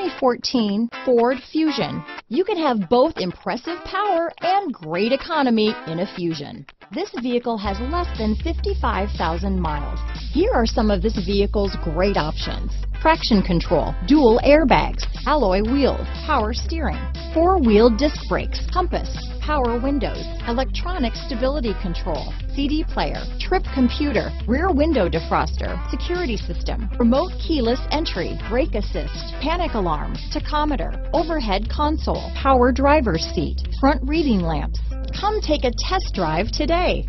2014 Ford Fusion. You can have both impressive power and great economy in a Fusion. This vehicle has less than 55,000 miles. Here are some of this vehicle's great options. Traction control, dual airbags, alloy wheels, power steering, four-wheel disc brakes, compass, power windows, electronic stability control, CD player, trip computer, rear window defroster, security system, remote keyless entry, brake assist, panic alarm, tachometer, overhead console, power driver's seat, front reading lamps. Come take a test drive today.